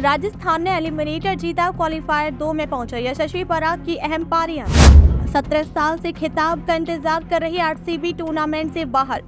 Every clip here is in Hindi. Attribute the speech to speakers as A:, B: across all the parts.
A: राजस्थान ने एलिमिनेटर जीता, क्वालिफायर दो में पहुँचा। यशस्वी पराग की अहम पारियाँ। सत्रह साल से खिताब का इंतज़ार कर रही आरसीबी टूर्नामेंट से बाहर।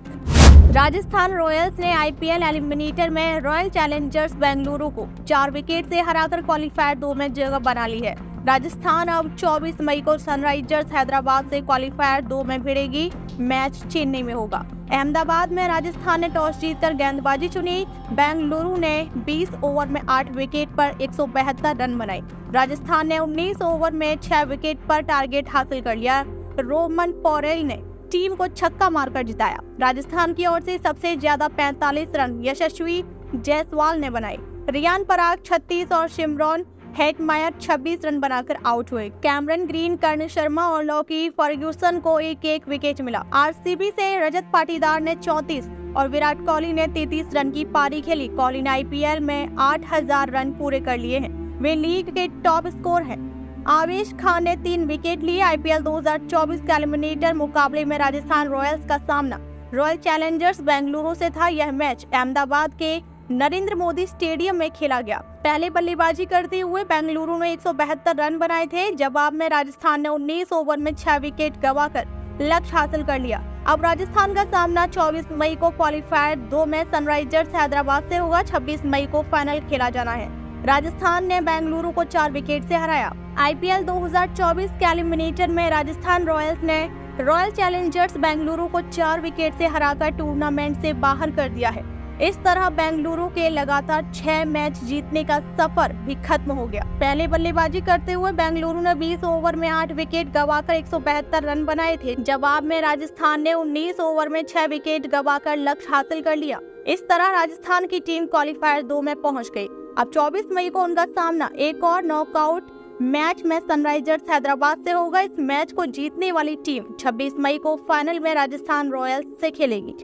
A: राजस्थान रॉयल्स ने आईपीएल एलिमिनेटर में रॉयल चैलेंजर्स बेंगलुरु को चार विकेट से हराकर क्वालिफायर दो में जगह बना ली है। राजस्थान अब 24 मई को सनराइजर्स हैदराबाद से क्वालिफायर दो में भिड़ेगी। मैच चेन्नई में होगा। अहमदाबाद में राजस्थान ने टॉस जीतकर गेंदबाजी चुनी। बेंगलुरु ने 20 ओवर में 8 विकेट पर एक सौ बहत्तर रन बनाए। राजस्थान ने 19 ओवर में 6 विकेट पर टारगेट हासिल कर लिया। रोमन पोरेल ने टीम को छक्का मारकर जिताया। राजस्थान की ओर से सबसे ज़्यादा 45 रन यशस्वी जायसवाल ने बनाए। रियान पराग 36 और शिमरॉन हेटमायर 26 रन बनाकर आउट हुए। कैमरन ग्रीन, कर्ण शर्मा और लॉकी फर्ग्यूसन को एक एक विकेट मिला। आरसीबी से रजत पाटीदार ने 34 और विराट कोहली ने 33 रन की पारी खेली। कोहली ने आईपीएल में 8000 रन पूरे कर लिए हैं। वे लीग के टॉप स्कोर हैं। आवेश खान ने तीन विकेट लिए। आईपीएल 2024 के एलिमिनेटर मुकाबले में राजस्थान रॉयल्स का सामना। रॉयल चैलेंजर्स बेंगलुरु से था यह मैच। अहमदाबाद के नरेंद्र मोदी स्टेडियम में खेला गया। पहले बल्लेबाजी करते हुए बेंगलुरु ने एक सौ बहत्तर रन बनाए थे। जवाब में राजस्थान ने 19 ओवर में छह विकेट गवाकर लक्ष्य हासिल कर लिया। अब राजस्थान का सामना 24 मई को क्वालिफायर दो में सनराइजर्स हैदराबाद से होगा। 26 मई को फाइनल खेला जाना है। राजस्थान ने बेंगलुरु को चार विकेट से हराया। आईपीएल 2024 के एलिमिनेटर में राजस्थान रॉयल्स ने रॉयल चैलेंजर्स बेंगलुरु को चार विकेट से हराकर टूर्नामेंट से बाहर कर दिया है। इस तरह बेंगलुरु के लगातार छह मैच जीतने का सफ़र भी खत्म हो गया। पहले बल्लेबाजी करते हुए बेंगलुरु ने 20 ओवर में आठ विकेट गवाकर एक सौ बहत्तर रन बनाए थे। जवाब में राजस्थान ने 19 ओवर में छह विकेट गवाकर लक्ष्य हासिल कर लिया। इस तरह राजस्थान की टीम क्वालिफायर दो में पहुँच गई। अब 24 मई को उनका सामना एक और नॉकआउट मैच में सनराइजर्स हैदराबाद से होगा। इस मैच को जीतने वाली टीम 26 मई को फाइनल में राजस्थान रॉयल्स से खेलेगी।